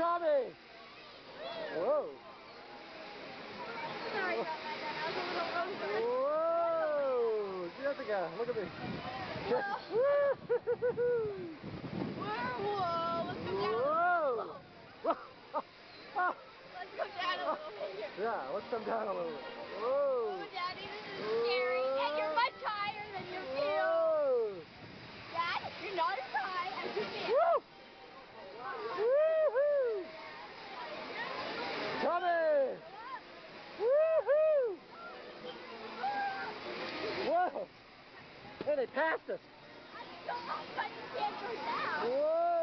Tommy! Whoa. Sorry about that. I was a little over. Whoa! Jessica, look at me. Whoa! Whoa! Let's go down. Whoa. Let's go down a little bit. Yeah, let's come down a little bit. They passed us. I don't know, but you can't go down. Whoa!